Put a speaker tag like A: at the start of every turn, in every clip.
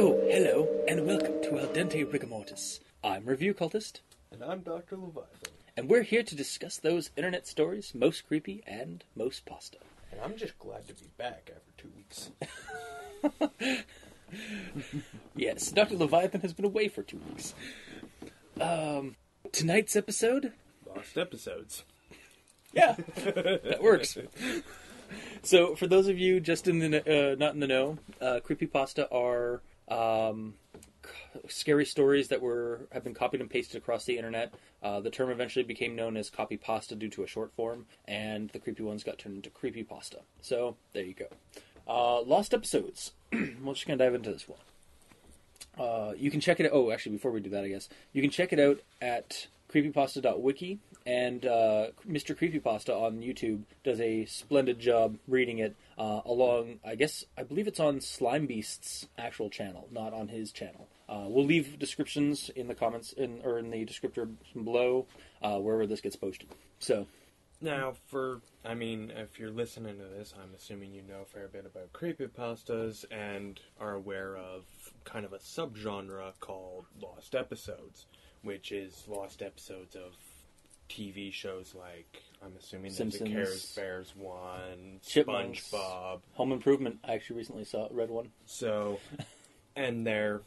A: Oh, hello, and welcome to Al Dente Rigamortis. I'm Review Cultist,
B: And I'm Dr. Leviathan.
A: and we're here to discuss those internet stories most creepy and most pasta.
B: And I'm just glad to be back after two weeks.
A: Yes, Dr. Leviathan has been away for two weeks. Um, tonight's episode?
B: Lost episodes.
A: Yeah, that works. So, for those of you just in the uh, not in the know, uh, creepypasta are um, scary stories that were have been copied and pasted across the internet. Uh, the term eventually became known as copy pasta due to a short form, and the creepy ones got turned into creepy pasta. So there you go. Uh, lost episodes. We're just gonna dive into this one. Uh, you can check it out. Oh, actually, before we do that, I guess you can check it out at creepypasta.wiki, and uh, Mr. Creepypasta on YouTube does a splendid job reading it. Uh, along, I guess, I believe it's on Slimebeast's actual channel, not on his channel. Uh, we'll leave descriptions in the comments in, or in the descriptor below uh, wherever this gets posted. So,
B: Now, for, I mean, if you're listening to this, I'm assuming you know a fair bit about creepypastas and are aware of kind of a subgenre called Lost Episodes, which is lost episodes of TV shows like, I'm assuming there's a
A: Simpsons.
B: Cares Bears one,
A: Chipmunks.
B: SpongeBob.
A: Home Improvement. I actually recently saw read one.
B: So, and they're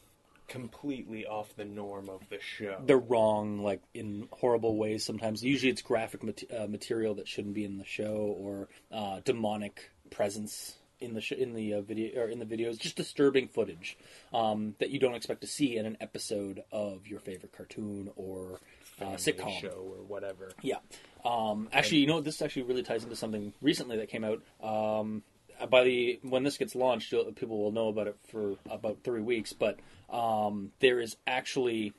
B: completely off the norm of the show.
A: they're wrong like in horrible ways sometimes usually it's graphic mat- uh, material that shouldn't be in the show or uh, demonic presence in the sh- in the uh, video or in the videos just disturbing footage um, that you don't expect to see in an episode of your favorite cartoon or uh, sitcom
B: show or whatever.
A: yeah. Um, actually, you know, what? this actually really ties into something recently that came out. Um, by the when this gets launched, people will know about it for about three weeks. But um, there is actually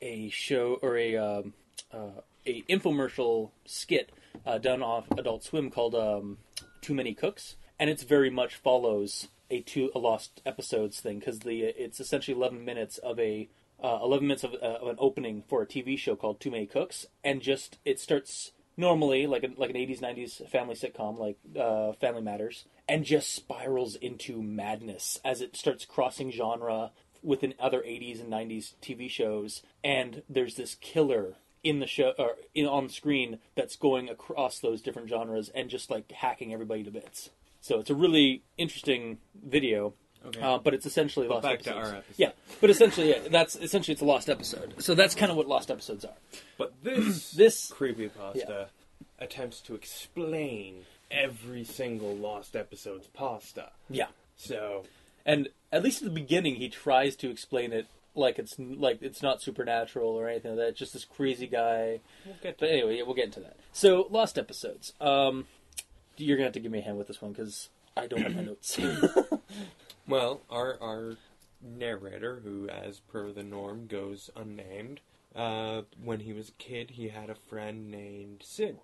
A: a show or a um, uh, a infomercial skit uh, done off Adult Swim called um, "Too Many Cooks," and it's very much follows a two a lost episodes thing because the it's essentially eleven minutes of a uh, 11 minutes of, uh, of an opening for a TV show called Too Many Cooks, and just it starts normally like a, like an 80s 90s family sitcom like uh, Family Matters, and just spirals into madness as it starts crossing genre within other 80s and 90s TV shows, and there's this killer in the show or in on screen that's going across those different genres and just like hacking everybody to bits. So it's a really interesting video.
B: Okay.
A: Uh, but it's essentially
B: But
A: lost
B: back to
A: episodes.
B: our episode.
A: Yeah, but essentially, yeah, that's essentially it's a lost episode. So that's kind of what lost episodes are.
B: But this
A: This-
B: creepypasta
A: yeah.
B: attempts to explain every single lost episode's pasta.
A: Yeah,
B: So
A: and at least at the beginning, he tries to explain it like it's like it's not supernatural or anything like that. It's just this crazy guy.
B: we'll get to
A: But anyway, yeah, we'll get into that. So lost episodes. Um, you're gonna have to give me a hand with this one because I don't have my notes.
B: Well, our our narrator, who as per the norm goes unnamed, uh, when he was a kid, he had a friend named Sid,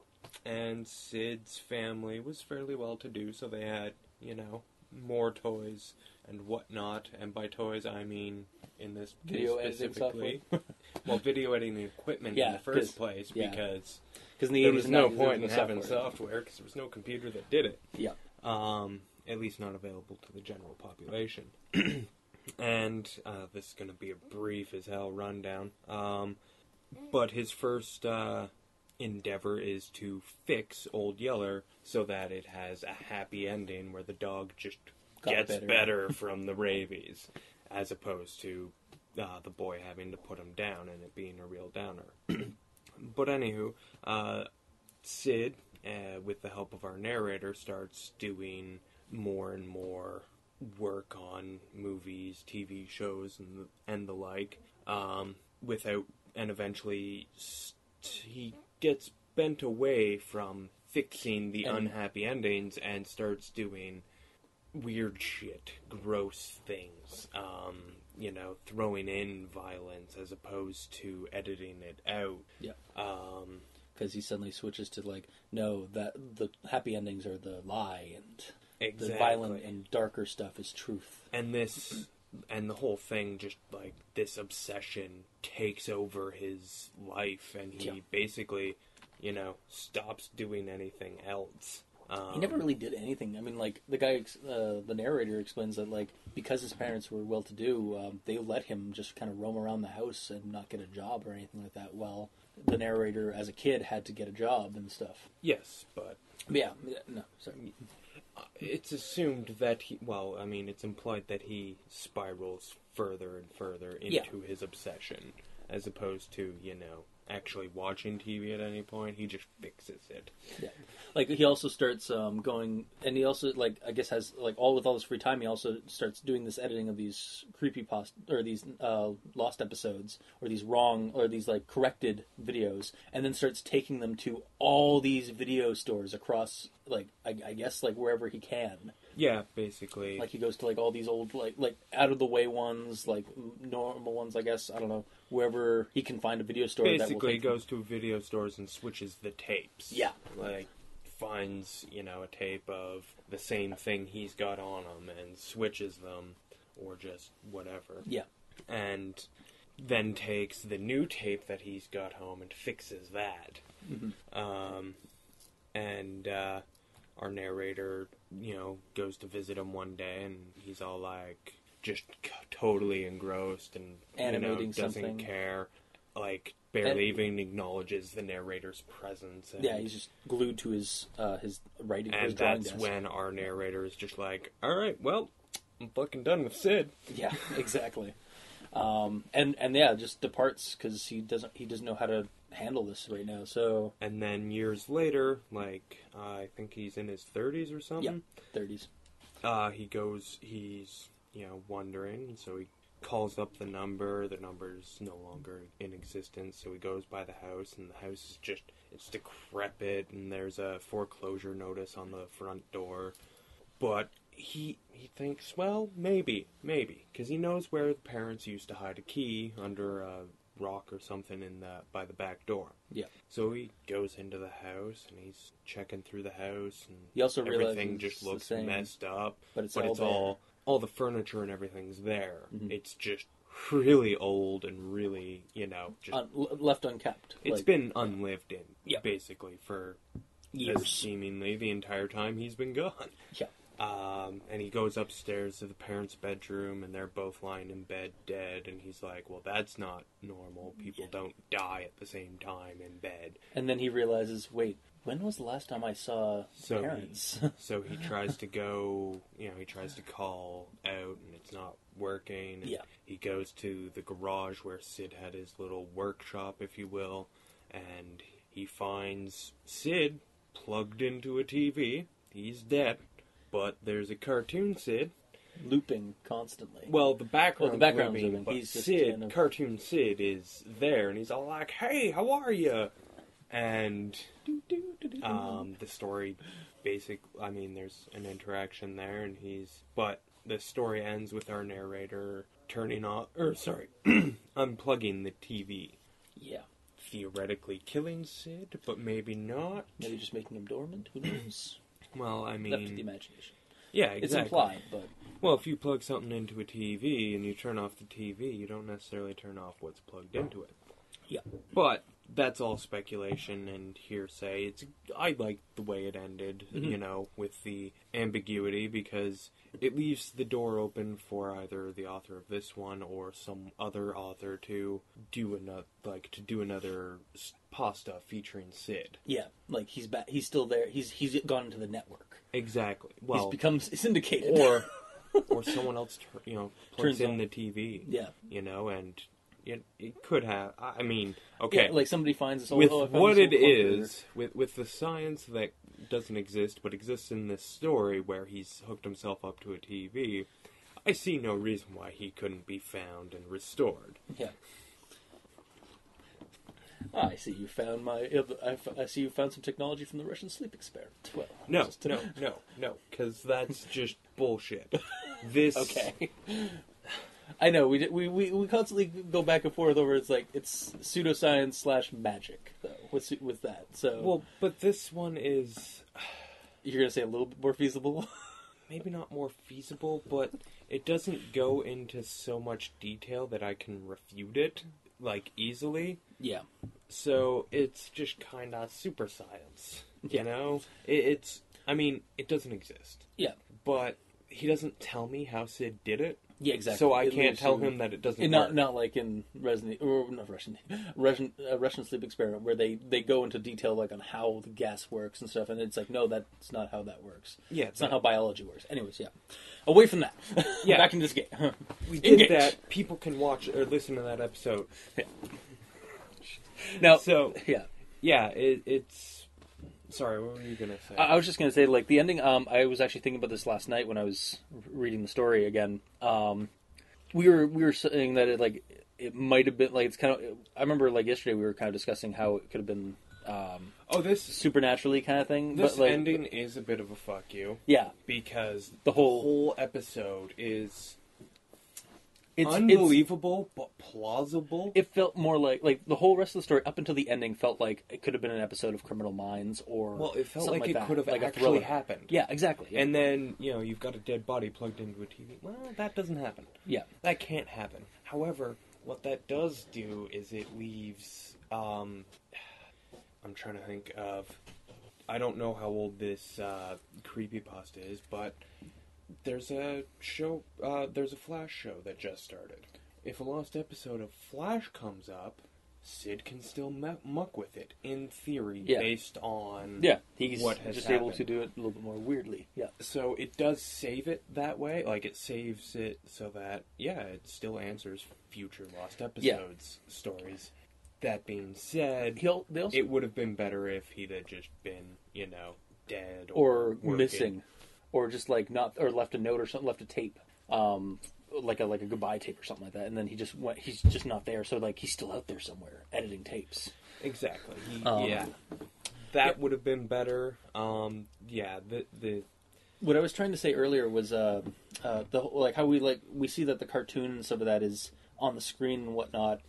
B: and Sid's family was fairly well to do, so they had you know more toys and whatnot. And by toys, I mean in this
A: Video
B: case specifically, well, video editing equipment
A: Yeah,
B: in the first place
A: yeah.
B: because
A: Because the
B: there was no point in having software because there was no computer that did it
A: Yeah.
B: um, at least not available to the general population. and uh, this is going to be a brief as hell rundown. Um, but his first uh, endeavor is to fix Old Yeller so that it has a happy ending where the dog just
A: Got
B: gets
A: better.
B: better. from the rabies, as opposed to uh, the boy having to put him down and it being a real downer. but anywho, uh, Sid, uh, with the help of our narrator, starts doing more and more work on movies, TV shows, and the, and the like. Um, without, and eventually, st- he gets bent away from fixing the
A: And-
B: unhappy endings and starts doing weird shit, gross things. Um, you know, throwing in violence as opposed to editing it out.
A: Yeah.
B: Um,
A: because he suddenly switches to like no that the happy endings are the lie and
B: exactly.
A: the violent and darker stuff is truth.
B: and this and the whole thing just like this obsession takes over his life and he
A: Yeah.
B: basically you know stops doing anything else um,
A: He never really did anything. I mean, like the guy, uh, the narrator explains that like because his parents were well-to-do, um, they let him just kind of roam around the house and not get a job or anything like that. While the narrator, as a kid, had to get a job and stuff.
B: yes but
A: But yeah, yeah, no, sorry.
B: It's assumed that he well i mean it's implied that he spirals further and further into
A: Yeah.
B: his obsession as opposed to you know actually watching tv at any point he just fixes it
A: Yeah, like he also starts um, going, and he also like I guess has like all with all his free time. He also starts doing this editing of these creepy post or these uh, lost episodes or these wrong or these like corrected videos, and then starts taking them to all these video stores across like I, I guess like wherever he can.
B: Yeah basically
A: Like he goes to like all these old like like out of the way ones, like normal ones. I guess I don't know wherever he can find a video store. that will
B: basically
A: take
B: goes to video stores and switches the tapes
A: Yeah.
B: like finds you know a tape of the same thing he's got on him and switches them or just whatever
A: Yeah,
B: and then takes the new tape that he's got home and fixes that
A: Mm-hmm.
B: um, and uh, our narrator you know goes to visit him one day and he's all like just c- totally engrossed and
A: Animating
B: you know, doesn't
A: something.
B: care like barely
A: And-
B: even acknowledges the narrator's presence and,
A: yeah. He's just glued to his uh, his writing.
B: and
A: drawing
B: that's
A: desk.
B: when our narrator is just like all right well i'm fucking done with sid
A: Yeah, exactly. Um, and and yeah, just departs because he doesn't he doesn't know how to handle this right now. So
B: and then years later like uh, i think he's in his 30s or something
A: thirties.
B: uh, he goes, he's, you know, wondering, so he calls up the number. The number's no longer in existence, so he goes by the house, and the house is just, it's decrepit, and there's a foreclosure notice on the front door. But he, he thinks, well, maybe, maybe, because he knows where the parents used to hide a key under a rock or something in the, by the back door.
A: Yeah.
B: So he goes into the house, and he's checking through the house, and
A: He also
B: everything just looks
A: same,
B: messed up
A: but it's
B: but
A: all
B: it's all all the furniture and everything's there
A: Mhm.
B: it's just really old and really you know just
A: Un- left unkept.
B: it's
A: like,
B: been unlived in
A: Yeah.
B: basically for
A: years.
B: seemingly the entire time he's been gone
A: Yeah.
B: Um, and he goes upstairs to the parents' bedroom, and they're both lying in bed dead. And he's like, "Well, that's not normal. People don't die at the same time in bed."
A: And then he realizes, wait, when was the last time I saw
B: So he-
A: parents?
B: So he tries to go, you know, he tries to call out, and it's not working. and
A: Yeah.
B: He goes to the garage where Sid had his little workshop, if you will, and he finds Sid plugged into a TV. He's dead, but there's a cartoon Sid.
A: Looping constantly.
B: Well, the background,
A: Well, the background's
B: moving,
A: moving.
B: but
A: He's
B: Sid,
A: kind of-
B: cartoon Sid, is there, and he's all like, "Hey, how are you?" And um, the story, basic. I mean, there's an interaction there, and he's. But the story ends with our narrator turning off, or sorry, unplugging the TV,
A: yeah.
B: theoretically killing Sid, but maybe not.
A: Maybe just making him dormant. Who knows?
B: Well, I
A: Left to the
B: mean,
A: imagination.
B: yeah, exactly.
A: It's implied, but
B: Well, if you plug something into a TV and you turn off the TV, you don't necessarily turn off what's plugged into it.
A: Yeah.
B: But that's all speculation and hearsay. It's I like the way it ended,
A: Mhm.
B: you know, with the ambiguity because it leaves the door open for either the author of this one or some other author to do another like to do another pasta featuring Sid.
A: yeah, like he's back. He's still there. He's he's gone into the network.
B: Exactly. Well,
A: he's become syndicated.
B: or or someone else, you know, plugs
A: Turns
B: in
A: on.
B: the TV.
A: yeah,
B: you know, and it, it could have. I mean, okay,
A: yeah. Like somebody finds this.
B: with
A: oh,
B: what it is, with with the science that doesn't exist but exists in this story, where he's hooked himself up to a TV, I see no reason why he couldn't be found and restored.
A: Yeah. Ah, I see you found my. I see you found some technology from the Russian sleep experiment. Well,
B: No, no, no, no, because that's just bullshit. This
A: Okay. I know we, we we we constantly go back and forth over. It's like it's pseudoscience slash magic though. With with that, so
B: Well, but this one is
A: you're gonna say a little bit more feasible.
B: maybe not more feasible, but it doesn't go into so much detail that I can refute it like easily.
A: Yeah.
B: So it's just kind of super science, you
A: Yeah.
B: know. It, it's, I mean, it doesn't exist,
A: Yeah.
B: but he doesn't tell me how Sid did it,
A: Yeah, exactly.
B: so I
A: It
B: can't tell him that it doesn't
A: And
B: work.
A: not not like in Resident or not Russian Russian uh, Russian sleep experiment where they they go into detail like on how the gas works and stuff, and it's like no, that's not how that works.
B: Yeah,
A: It's not how biology works. Anyways, yeah. Away from that.
B: Yeah.
A: Back in this game.
B: we did
A: Engage.
B: that. People can watch or listen to that episode.
A: now,
B: So
A: yeah.
B: yeah, it, it's. Sorry, what were you gonna say?
A: I I was just gonna say, like the ending. Um, I was actually thinking about this last night when I was reading the story again. Um, we were we were saying that it like it might have been like it's kind of. I remember like yesterday we were kind of discussing how it could have been um,
B: oh, this
A: supernaturally kind of thing.
B: this
A: but like,
B: ending is a bit of a fuck you
A: yeah,
B: because
A: The whole-
B: whole episode is
A: it's it's-
B: unbelievable but plausible.
A: it felt more like like the whole rest of the story up until the ending felt like it could have been an episode of Criminal Minds or
B: well, it felt
A: something
B: like, it
A: that,
B: could have
A: like
B: actually happened.
A: Yeah, exactly. Yeah.
B: And then you know you've got a dead body plugged into a TV. Well, that doesn't happen.
A: yeah,
B: That can't happen. However, what that does do is it leaves. Um, I'm trying to think of. I don't know how old this uh, creepy pasta is, but there's a show. Uh, there's a Flash show that just started. If a lost episode of Flash comes up, Sid can still mu- muck with it in theory,
A: Yeah.
B: based on
A: yeah. He's
B: what has
A: just able to do it a little bit more weirdly. Yeah,
B: so it does save it that way like it saves it so that yeah it still answers future lost episodes stories that being said
A: he'll they also
B: it would have been better if he'd have just been you know dead
A: or
B: working.
A: missing, or just like not or left a note or something, left a tape, um, like a like a goodbye tape or something like that, and then he just went. He's just not there, so like he's still out there somewhere editing tapes.
B: exactly He-
A: Um,
B: yeah that would have been better um yeah the the
A: What I was trying to say earlier was uh, uh, the whole- like how we like we see that the cartoon and some of that is on the screen and whatnot.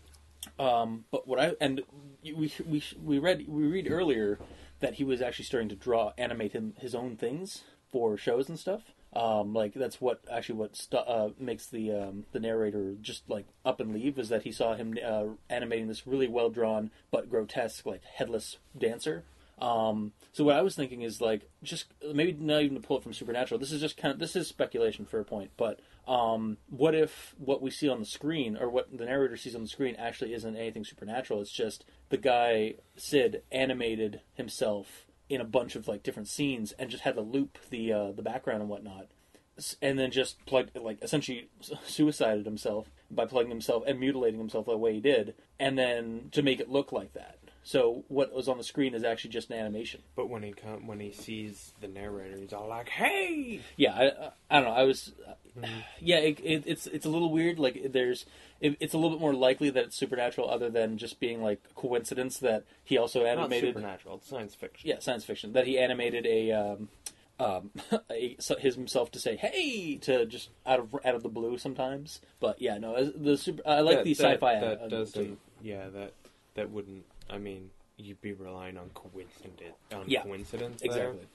A: Um, but what I and we we we read we read earlier that he was actually starting to draw animate him his own things for shows and stuff. Um, like that's what actually what stu- uh, makes the um, the narrator just like up and leave is that he saw him uh, animating this really well drawn but grotesque like headless dancer. Um, so what I was thinking is like just maybe not even to pull it from Supernatural. This is just kind of this is speculation for a point, but um, what if what we see on the screen or what the narrator sees on the screen actually isn't anything supernatural? It's just the guy Sid animated himself in a bunch of like different scenes and just had to loop the uh, the background and whatnot, and then just plugged like essentially suicided himself by plugging himself and mutilating himself the way he did, and then to make it look like that. So what was on the screen is actually just an animation.
B: but when he come, when he sees the narrator he's all like hey
A: Yeah, I, I don't know. I was, yeah, it, it, it's it's a little weird. Like there's, it, it's a little bit more likely that it's supernatural, other than just being like coincidence that he also
B: not
A: animated.
B: supernatural it's science fiction
A: Yeah, science fiction. That he animated a, um, um, a, his himself to say "Hey" to just out of out of the blue sometimes. But yeah, no, the super. I like
B: that,
A: the
B: that-
A: sci-fi.
B: That,
A: uh,
B: doesn't. Yeah, that that wouldn't. I mean, you'd be relying on coincidence. On
A: Yeah,
B: coincidence, there.
A: exactly.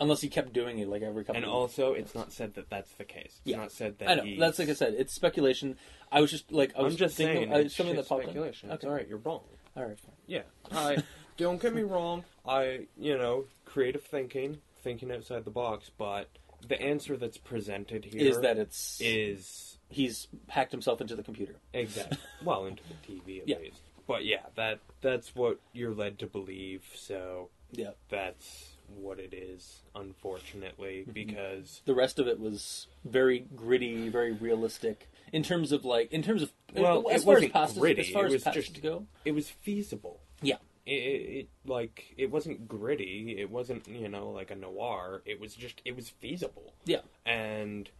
A: Unless he kept doing it like every couple.
B: And
A: of
B: also, it's not said that that's the case. It's
A: Yeah.
B: not said that.
A: I know. That's like I said. It's speculation. I was just like I was
B: I'm just
A: thinking
B: saying.
A: uh,
B: it's
A: something
B: just
A: that popped
B: speculation.
A: in.
B: It's
A: Okay.
B: all right. You're wrong.
A: All right. Fine.
B: Yeah. I don't get me wrong. I you know creative thinking, thinking outside the box, but the answer that's presented here
A: Is that it's
B: is
A: he's hacked himself into the computer.
B: exact well into the TV at
A: Yeah.
B: least. But yeah, that that's what you're led to believe. So
A: Yeah.
B: that's what it is, unfortunately,
A: Mm-hmm.
B: because
A: The rest of it was very gritty, very realistic in terms of like in terms of
B: Well,
A: as
B: it
A: far
B: wasn't
A: as pastas,
B: gritty,
A: as far
B: it
A: as
B: was
A: pastas
B: just-
A: go.
B: it was feasible.
A: Yeah.
B: It, it, it like it wasn't gritty. It wasn't you know like a noir. It was just it was feasible.
A: Yeah.
B: and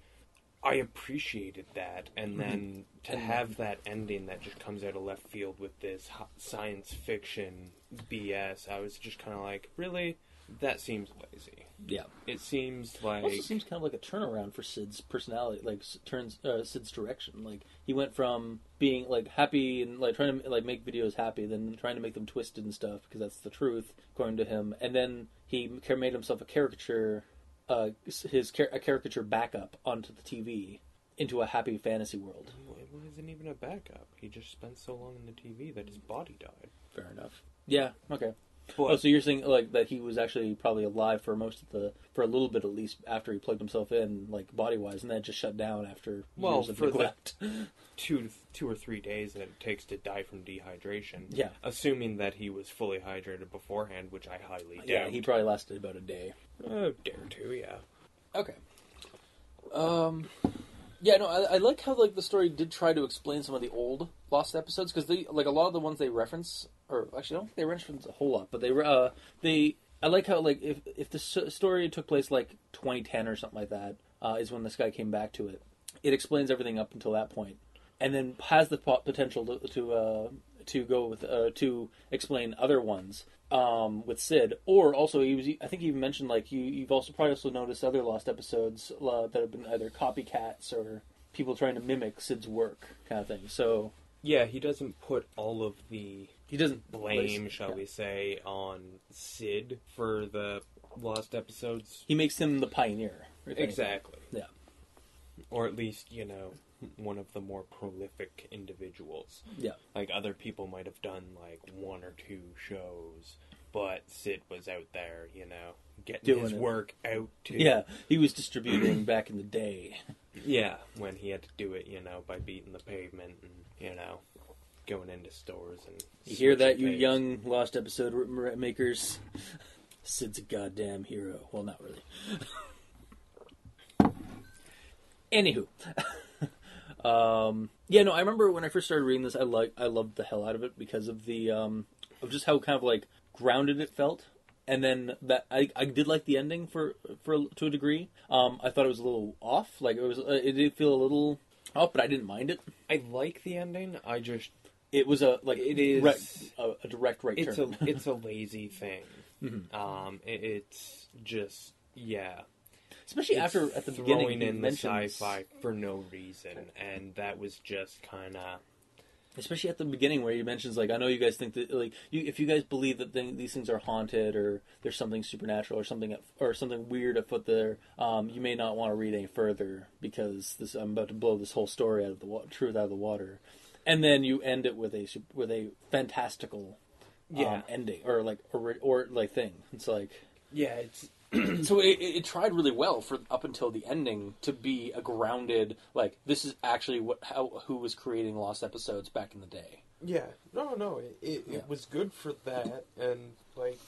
B: I appreciated that. And then to have that ending that just comes out of left field with this science fiction BS, I was just kind of like, really, that seems lazy.
A: Yeah.
B: It seems like
A: also seems kind of like a turnaround for Sid's personality, like turns uh, Sid's direction. Like he went from being like happy and like trying to like make videos happy, then trying to make them twisted and stuff because that's the truth according to him, and then he made himself a caricature uh, his car- a caricature backup onto the TV into a happy fantasy world.
B: It wasn't even a backup. He just spent so long in the TV that his body died.
A: Fair enough. Yeah. Okay.
B: But
A: Oh, so you're saying like that he was actually probably alive for most of the for a little bit at least after he plugged himself in like body wise, and then it just shut down after
B: Well,
A: years of neglect.
B: two two or three days that it takes to die from dehydration.
A: Yeah.
B: Assuming that he was fully hydrated beforehand, which I highly doubt.
A: yeah, he probably lasted about a day.
B: Oh, dare to, yeah.
A: Okay. Um. Yeah, no, I, I like how like the story did try to explain some of the old lost episodes because they like a lot of the ones they reference, or actually, I don't think they reference a whole lot, but they uh they I like how like if if the story took place like 2010 or something like that uh, is when this guy came back to it. It explains everything up until that point, and then has the potential to to uh, to go with uh, to explain other ones um, with Sid, or also he was. I think you mentioned like you you've also probably also noticed other lost episodes uh, that have been either copycats or people trying to mimic Sid's work kind of thing. So
B: Yeah, he doesn't put all of the
A: he doesn't
B: blame,
A: place-
B: shall
A: yeah.
B: we say, on Sid for the lost episodes.
A: He makes him the pioneer.
B: Exactly.
A: Yeah.
B: Or at least, you know, one of the more prolific individuals.
A: Yeah.
B: Like other people might have done like one or two shows, but Sid was out there, you know, getting
A: Doing
B: his
A: it.
B: work out too.
A: Yeah, he was distributing back in the day.
B: Yeah, when he had to do it, you know, by beating the pavement and, you know, going into stores and.
A: You hear that,
B: switching
A: you
B: tapes.
A: young lost episode r- makers? Sid's a goddamn hero. Well, not really. Anywho, um, yeah, no, I remember when I first started reading this, I like I loved the hell out of it because of the um, of just how kind of like grounded it felt, and then that I, I did like the ending for for to a degree. Um, I thought it was a little off, like it was uh, it did feel a little off, but I didn't mind it.
B: I like the ending. I just
A: It was a like
B: It is-
A: right- a, a direct right
B: it's
A: turn.
B: a it's a lazy thing.
A: Mm-hmm.
B: Um, it, it's just yeah.
A: Especially
B: It's
A: after at the
B: throwing
A: beginning
B: in the sci-fi for no reason, and that was just kind of
A: especially at the beginning where he mentions like I know you guys think that like you, if you guys believe that these things are haunted or there's something supernatural or something or something weird afoot there, um, you may not want to read any further because this I'm about to blow this whole story out of the wa- truth out of the water, and then you end it with a with a fantastical um,
B: Yeah.
A: ending or like or, or like thing. It's like
B: yeah. It's
A: so it, it tried really well for up until the ending to be a grounded like this is actually what how who was creating lost episodes back in the day.
B: Yeah, no, no, it, it,
A: Yeah.
B: it was good for that, and like,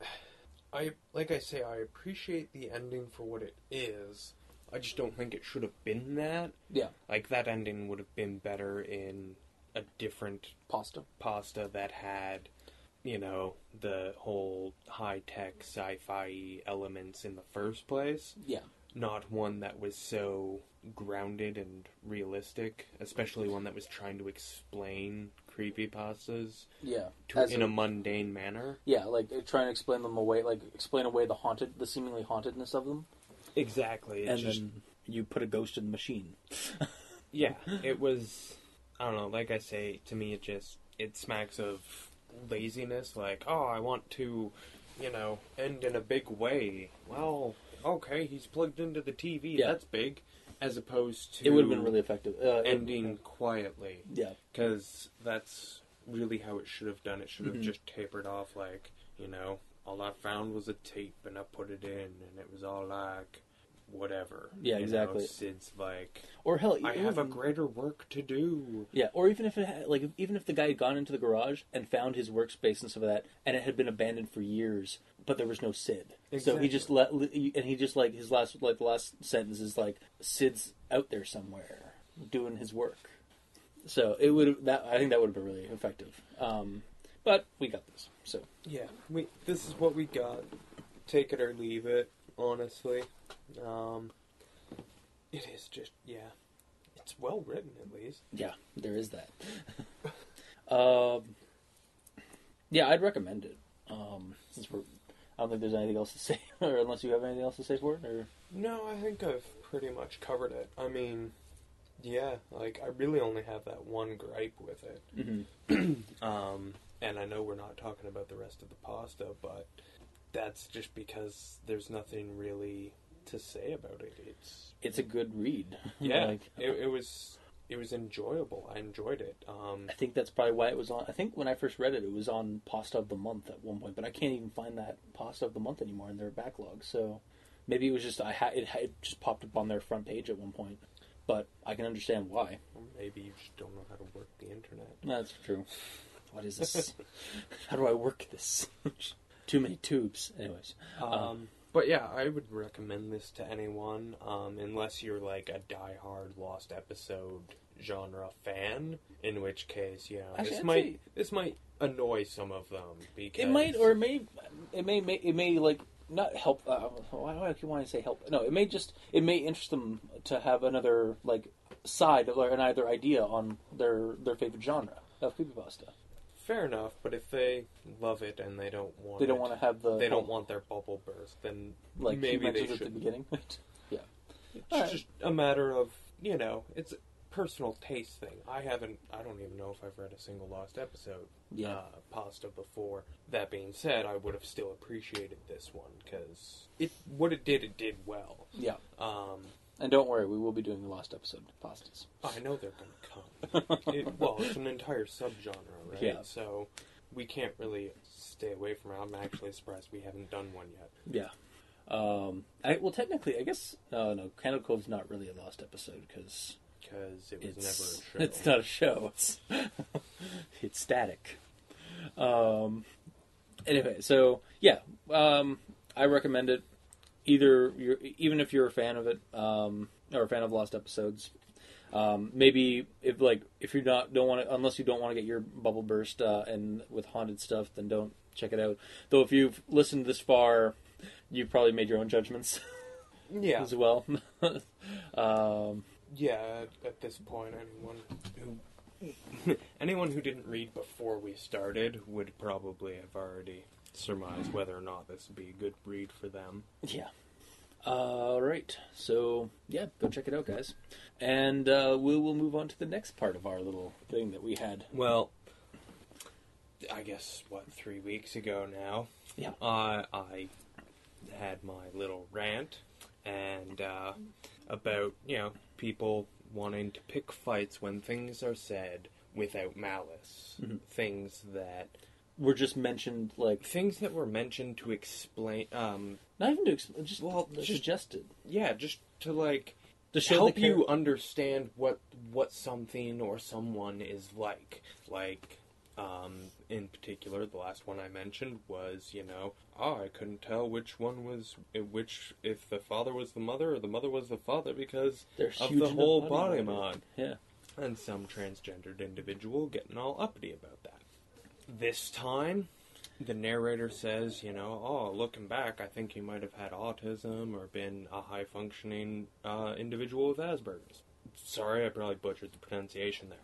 B: I like I say, I appreciate the ending for what it is. I just don't think it should have been that.
A: Yeah,
B: Like that ending would have been better in a different
A: pasta.
B: pasta that had, you know, the whole high tech sci-fi elements in the first place.
A: Yeah,
B: Not one that was so grounded and realistic, especially one that was trying to explain creepy pastas
A: yeah.
B: to, in
A: a-
B: a mundane manner.
A: yeah, like trying to explain them away, like explain away the haunted, the seemingly hauntedness of them,
B: Exactly.
A: And
B: just,
A: then you put a ghost in the machine.
B: yeah, it was. I don't know. Like I say, to me, it just it smacks of laziness. Like, oh, I want to, you know, end in a big way. Well, okay, he's plugged into the TV.
A: Yeah.
B: That's big. As opposed to
A: It would have been really effective. Uh, it-
B: ending quietly.
A: yeah,
B: because that's really how it should have done. It should have
A: Mhm.
B: just tapered off, like you know, all I found was a tape, and I put it in, and it was all like whatever.
A: Yeah,
B: You know,
A: exactly.
B: Sid's like,
A: or hell,
B: I have a greater work to do.
A: Yeah, or even if it had, like even if the guy had gone into the garage and found his workspace and stuff like that, and it had been abandoned for years, but there was no Sid. So he just let and he just like his last like the last sentence is like Sid's out there somewhere doing his work. So it would that I think that would have been really effective. Um, but we got this. So
B: Yeah, we. This is what we got. Take it or leave it. Honestly, um, it is just yeah. It's well written, at least.
A: yeah, there is that. um, yeah, I'd recommend it. Um, since we're, I don't think there's anything else to say, or unless you have anything else to say for it, or.
B: No, I think I've pretty much covered it. I mean, yeah, like I really only have that one gripe with it.
A: Mm-hmm.
B: Um, and I know we're not talking about the rest of the pasta, but that's just because there's nothing really to say about it. It's
A: It's a good read.
B: yeah,
A: Like,
B: it, it was it was enjoyable. I enjoyed it. Um,
A: I think that's probably why it was on. I think when I first read it, it was on Pasta of the Month at one point, but I can't even find that Pasta of the Month anymore in their backlog. So maybe it was just I had it, it just popped up on their front page at one point. But I can understand why.
B: maybe you just don't know how to work the internet.
A: That's true. What is this? How do I work this? Too many tubes. Anyways,
B: Um, but yeah, I would recommend this to anyone, um, unless you're like a die-hard Lost Episode genre fan. In which case, you know,
A: Actually,
B: this might
A: say-
B: this might annoy some of them because
A: it might or it may it may may- it may like not help. Uh, why do I keep wanting to say help? No, it may just it may interest them to have another like side or another idea on their their favorite genre of creepypasta.
B: Fair enough. But if they love it and they don't want
A: They don't
B: it-
A: want to have the
B: they don't want their bubble burst, then
A: like
B: maybe they
A: mentioned at the
B: should.
A: beginning. yeah,
B: It's
A: Alright.
B: just a matter of you know, it's a personal taste thing. I haven't, I don't even know if I've read a single Lost episode.
A: Yeah.
B: uh, pasta before. That being said, I would have still appreciated this one because it what it did, it did well.
A: yeah.
B: Um,
A: And don't worry, we will be doing the last episode pastas.
B: I know they're gonna come. it, well, it's an entire subgenre, right?
A: Yeah.
B: So we can't really stay away from it. I'm actually surprised we haven't done one yet.
A: Yeah. Um, I, well, technically, I guess uh, no. Candle Cove's not really a lost episode because
B: Because it was
A: it's
B: never a show.
A: it's not a show. It's it's static. Um. Anyway, so yeah, um, I recommend it. Either you're even if you're a fan of it, um, or a fan of lost episodes. Um, maybe if like if you not don't want to unless you don't want to get your bubble burst uh, and with haunted stuff, then don't check it out. Though if you've listened this far, you've probably made your own judgments
B: Yeah.
A: as well. um,
B: Yeah, at this point, anyone who anyone who didn't read before we started would probably have already surmised whether or not this would be a good read for them.
A: Yeah. All right. So yeah, go check it out, guys, and uh, we will move on to the next part of our little thing that we had.
B: Well, I guess what three weeks ago now.
A: Yeah.
B: Uh, I had my little rant and uh, about you know people wanting to pick fights when things are said without malice,
A: Mhm.
B: things that
A: We're just mentioned like
B: things that were mentioned to explain um
A: not even to explain, just
B: Well, just-
A: suggested
B: yeah just to like
A: to show
B: help you understand what what something or someone is like like um in particular the last one i mentioned was you know oh i couldn't tell which one was which if the father was the mother or the mother was the father because
A: They're
B: of the whole
A: body
B: body
A: mod Yeah.
B: and some transgendered individual getting all uppity about that. This time, the narrator says, you know, oh, looking back, I think he might have had autism or been a high functioning uh, individual with Asperger's. Sorry, I probably butchered the pronunciation there.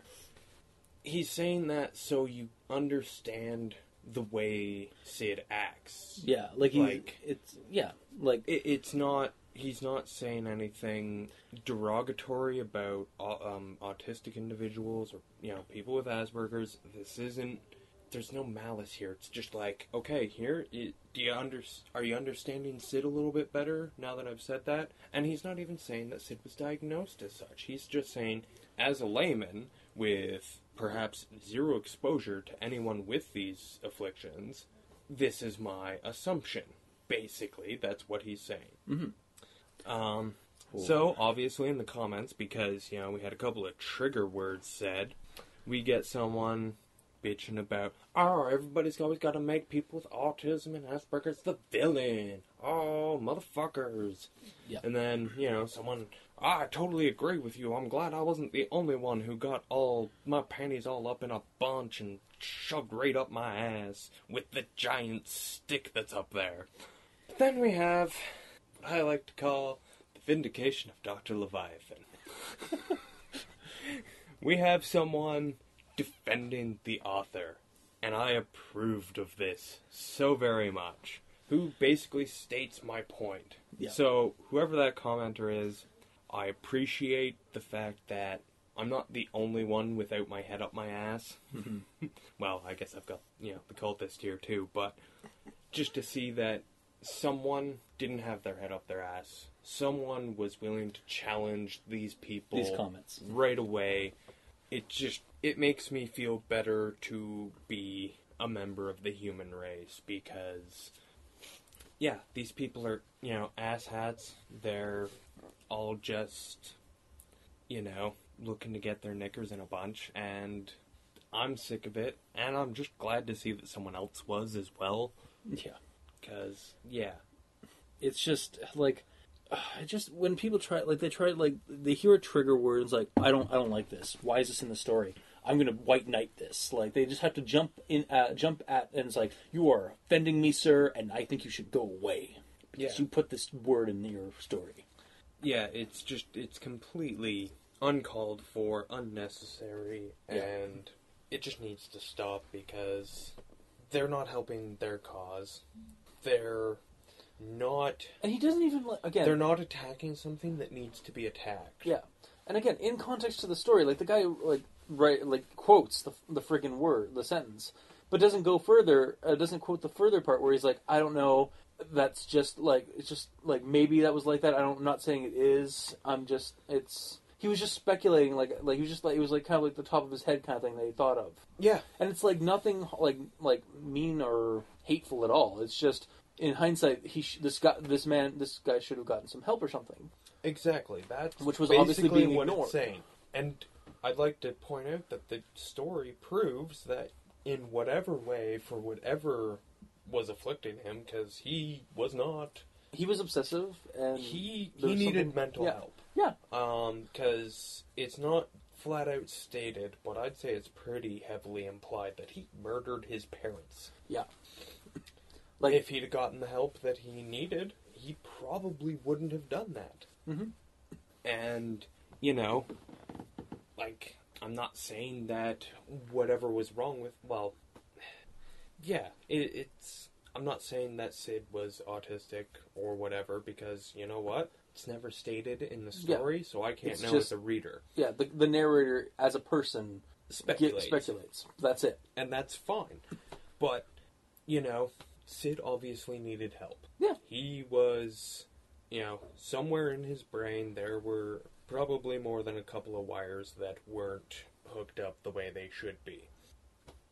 B: He's saying that so you understand the way Sid acts.
A: Yeah, like he,
B: Like-
A: it's yeah, like
B: It, it's not. He's not saying anything derogatory about um, autistic individuals or you know people with Asperger's. This isn't. There's no malice here. It's just like, okay, here, do you under, Are you understanding Sid a little bit better now that I've said that? And he's not even saying that Sid was diagnosed as such. He's just saying, as a layman with perhaps zero exposure to anyone with these afflictions, this is my assumption. Basically, that's what he's saying.
A: Mhm.
B: Um,
A: Cool.
B: so obviously in the comments, because you know we had a couple of trigger words said, we get someone bitching about, oh, everybody's always got to make people with autism and Asperger's the villain. Oh, motherfuckers.
A: Yeah.
B: And then you know someone, "Ah, I totally agree with you. I'm glad I wasn't the only one who got all my panties all up in a bunch and shoved right up my ass with the giant stick that's up there. Then we have what I like to call the vindication of Dr. Leviathan. we have someone defending the author, and I approved of this so very much, who basically states my point.
A: Yeah.
B: So, whoever that commenter is, I appreciate the fact that I'm not the only one without my head up my ass. Mm-hmm. well, I guess I've got, you know, the cultist here too, but just to see that someone didn't have their head up their ass. Someone was willing to challenge these people
A: These comments.
B: right away. It just it makes me feel better to be a member of the human race because yeah, these people are, you know, asshats. They're all just you know, looking to get their knickers in a bunch and I'm sick of it and I'm just glad to see that someone else was as well
A: Yeah.
B: cuz yeah,
A: it's just like it just when people try like they try like they hear a trigger word it's like I don't I don't like this. Why is this in the story? I'm gonna white knight this. Like they just have to jump in, uh, jump at, and it's like you are offending me, sir, and I think you should go away because
B: Yeah.
A: you put this word in your story.
B: yeah, it's just it's completely uncalled for, unnecessary,
A: Yeah.
B: and it just needs to stop because they're not helping their cause. They're not
A: And he doesn't even like again.
B: they're not attacking something that needs to be attacked.
A: Yeah, and again, in context to the story, like the guy like right like quotes the the friggin' word, the sentence, but doesn't go further. Uh, doesn't quote the further part where he's like, I don't know. That's just like it's just like maybe that was like that. I don't. I'm not saying it is. I'm just it's. He was just speculating, like like he was just like it was like kind of like the top of his head kind of thing that he thought of,
B: Yeah.
A: and it's like nothing like like mean or hateful at all. It's just in hindsight, he sh- this guy this man this guy should have gotten some help or something.
B: Exactly. That's
A: Which was obviously being
B: what
A: ignored.
B: it's saying. And I'd like to point out that the story proves that in whatever way, for whatever was afflicting him, because he was not,
A: He was obsessive, and
B: he he needed
A: something-
B: mental
A: yeah.
B: help.
A: yeah,
B: Um, because it's not flat out stated, but I'd say it's pretty heavily implied that he murdered his parents.
A: yeah. Like
B: if he'd gotten the help that he needed, he probably wouldn't have done that.
A: Mm-hmm.
B: And, you know, like, I'm not saying that whatever was wrong with, well, yeah, it, it's, I'm not saying that Sid was autistic or whatever, because, you know what? It's never stated in the
A: Yeah.
B: story, so I can't
A: It's
B: know
A: just-
B: as a reader.
A: yeah, the the narrator as a person
B: Speculates.
A: speculates. That's it.
B: and that's fine. But you know, Sid obviously needed help.
A: Yeah.
B: He was, you know, somewhere in his brain there were probably more than a couple of wires that weren't hooked up the way they should be.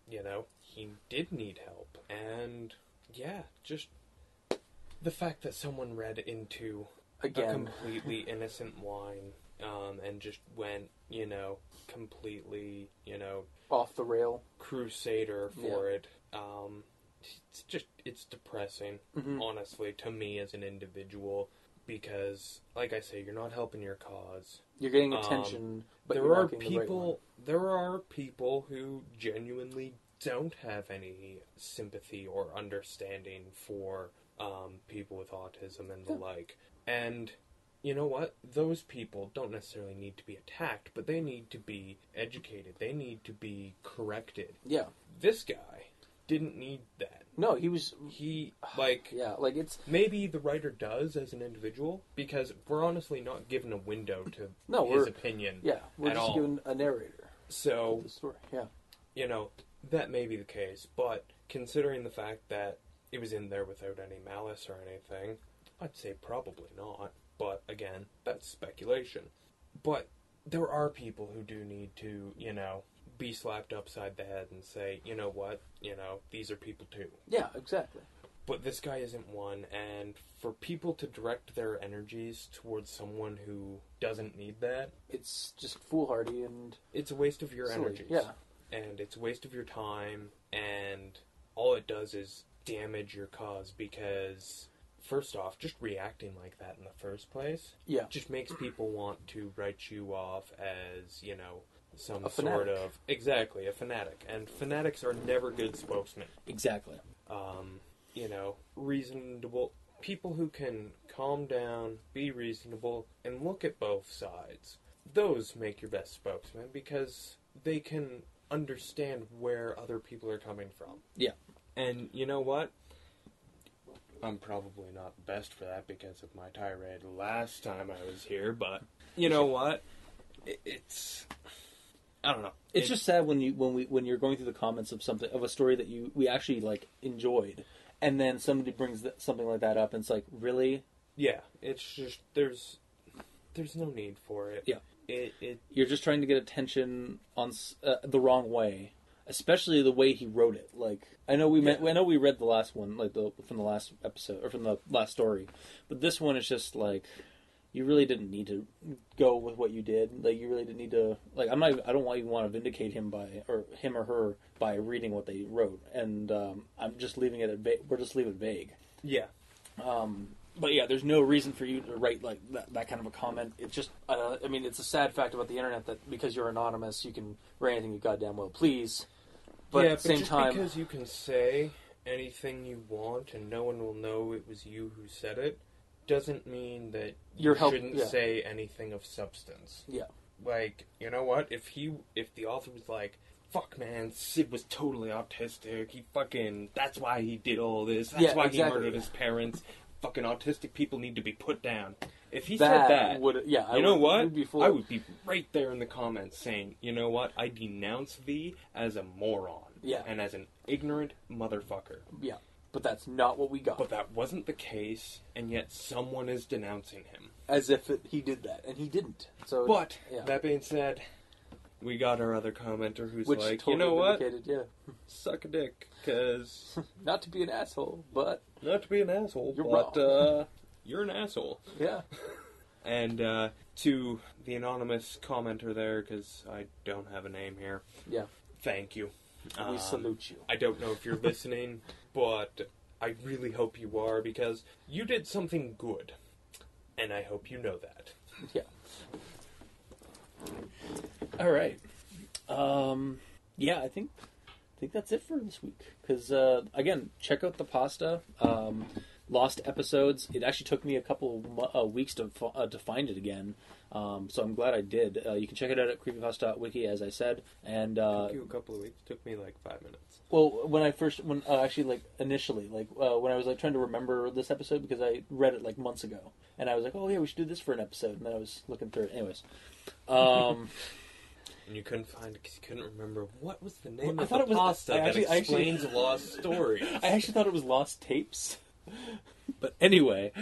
B: You know, he did need help, and yeah, just the fact that someone read into a completely innocent line um, and just went, you know, completely, you know,
A: off the rail.
B: crusader for it. Um, it's just it's depressing,
A: Mhm.
B: honestly, to me as an individual, because, like I say, you're not helping your cause.
A: You're getting
B: Um,
A: attention, but
B: there
A: you're
B: are
A: walking the right
B: people. there are people who genuinely don't have any sympathy or understanding for um, people with autism and the
A: Yeah.
B: like, and. You know what? Those people don't necessarily need to be attacked, but they need to be educated. They need to be corrected
A: Yeah.
B: this guy didn't need that.
A: No, he was.
B: He like
A: Yeah, like it's
B: maybe the writer does as an individual because we're honestly not given a window to
A: No,
B: his opinion.
A: yeah. We're
B: At
A: just
B: all.
A: given a narrator
B: So
A: the story. Yeah.
B: you know that may be the case, but considering the fact that it was in there without any malice or anything, I'd say probably not. But again, that's speculation. But there are people who do need to, you know, be slapped upside the head and say, you know what, you know, these are people too.
A: Yeah. Exactly.
B: But this guy isn't one, and for people to direct their energies towards someone who doesn't need that,
A: It's just foolhardy and
B: it's a waste of your
A: silly.
B: energies.
A: Yeah.
B: And it's a waste of your time, and all it does is damage your cause because, first off, just reacting like that in the first place
A: Yeah.
B: just makes people want to write you off as, you know, some sort of. Exactly, a fanatic. And fanatics are never good spokesmen.
A: Exactly.
B: um, you know, reasonable people who can calm down, be reasonable, and look at both sides. Those make your best spokesman because they can understand where other people are coming from.
A: Yeah.
B: And you know what? I'm probably not the best for that because of my tirade last time I was here, but you know what? It, it's I don't know.
A: It's
B: It-
A: just sad when you when we when you're going through the comments of something of a story that you we actually like enjoyed, and then somebody brings th- something like that up, and it's like, really,
B: Yeah, it's just there's there's no need for it.
A: Yeah.
B: It it
A: you're just trying to get attention on uh, the wrong way, especially the way he wrote it. Like, I know we met, I know we read the last one, like the from the last episode or from the last story, but this one is just like. You really didn't need to go with what you did. Like you really didn't need to. Like I'm not. I don't want you want to vindicate him by or him or her by reading what they wrote. And um, I'm just leaving it at. Va- we're just leaving it vague.
B: yeah.
A: Um, but yeah, there's no reason for you to write like that, that kind of a comment. It's just, uh, I mean, it's a sad fact about the internet that because you're anonymous, you can write anything you goddamn well please. But
B: yeah,
A: at the same
B: just
A: time,
B: because you can say anything you want and no one will know it was you who said it, doesn't mean that
A: You're help-
B: shouldn't
A: yeah.
B: say anything of substance.
A: yeah,
B: Like, you know what? If he, if the author was like, "Fuck, man, Sid was totally autistic. He fucking, that's why he did all this. That's
A: Yeah,
B: why
A: exactly.
B: he murdered his parents. Fucking autistic people need to be put down." If he
A: that,
B: said that,
A: would yeah. I
B: you know
A: would,
B: what?
A: Would be
B: I would be right there in the comments saying, you know what? I denounce thee as a moron.
A: Yeah.
B: And as an ignorant motherfucker.
A: yeah, but that's not what we got.
B: But that wasn't the case, and yet someone is denouncing him.
A: As if it, he did that, and he didn't. So,
B: But,
A: yeah.
B: that being said, we got our other commenter who's
A: which
B: like,
A: totally
B: you know what?
A: Yeah,
B: Suck a dick, because
A: not to be an asshole, but
B: not to be an asshole,
A: You're
B: but uh, you're an asshole.
A: yeah,
B: And uh, to the anonymous commenter there, because I don't have a name here,
A: yeah.
B: thank you.
A: We
B: Um,
A: salute you.
B: I don't know if you're listening, but I really hope you are because you did something good. And I hope you know that.
A: Yeah. All right. Um, yeah, I think I think that's it for this week. Because uh, again, check out the pasta. Um, lost episodes. It actually took me a couple mo- uh, weeks to uh, to find it again. Um, so I'm glad I did. Uh, you can check it out at creepypasta.wiki, as I said. And uh,
B: Took you a couple of weeks. It Took me like five minutes.
A: well, when I first, when uh, actually, like initially, like uh, when I was like trying to remember this episode because I read it like months ago, and I was like, oh yeah, we should do this for an episode, and then I was looking through it. Anyways, um,
B: And you couldn't find it because you couldn't remember what was the name
A: I
B: of
A: thought
B: the
A: it was-
B: pasta
A: I
B: that
A: actually- I actually-
B: explains lost stories.
A: I actually thought it was Lost Tapes. but anyway,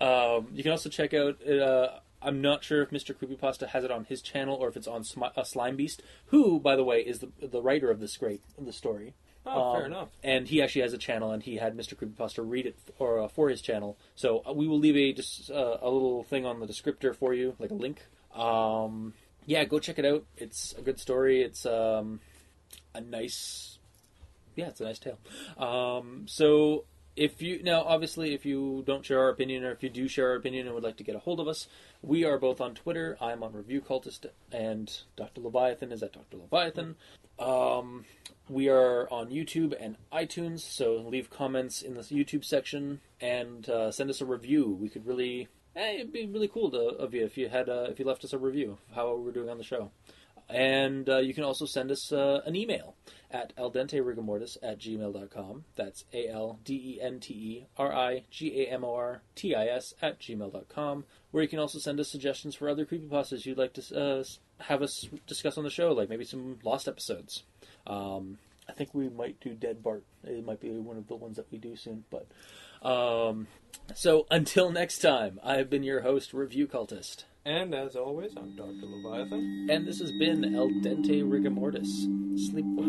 A: um, you can also check out. Uh, I'm not sure if Mr. Creepypasta has it on his channel or if it's on Smi- uh, Slimebeast, who, by the way, is the the writer of this great of the story.
B: oh, fair
A: Um,
B: enough.
A: And he actually has a channel, and he had Mr. Creepypasta read it f- or uh, for his channel. So uh, we will leave a just uh, a little thing on the descriptor for you, like a link. Um, yeah, go check it out. It's a good story. It's um, a nice, yeah, it's a nice tale. Um, so if you now, obviously, if you don't share our opinion, or if you do share our opinion and would like to get a hold of us, we are both on Twitter. I'm on Review Cultist, and Dr. Leviathan is at Dr. Leviathan. Um, we are on YouTube and iTunes, so leave comments in the YouTube section and uh, send us a review. We could really, eh, it'd be really cool to, of you if you had uh, if you left us a review of how we're doing on the show. And uh, you can also send us uh, an email at aldenterigamortis at gmail.com. That's A L D E N T E R I G A M O R T I S at gmail.com, where you can also send us suggestions for other creepypastas you'd like to uh, have us discuss on the show, like maybe some lost episodes. Um, I think we might do Dead Bart. It might be one of the ones that we do soon. But um, so until next time, I have been your host, Review Cultist,
B: And as always, I'm Dr. Leviathan.
A: and this has been Al Dente Rigamortis. Sleep well.